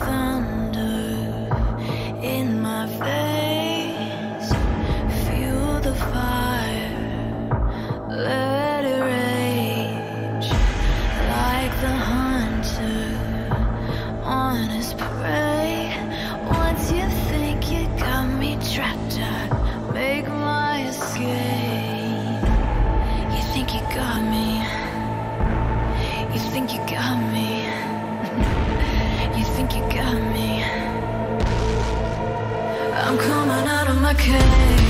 啊。I'm coming out of my cave.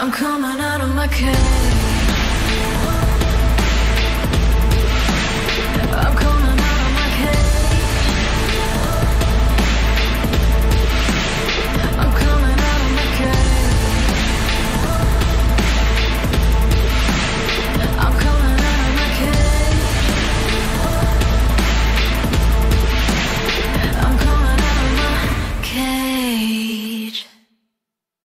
I'm coming out of my cage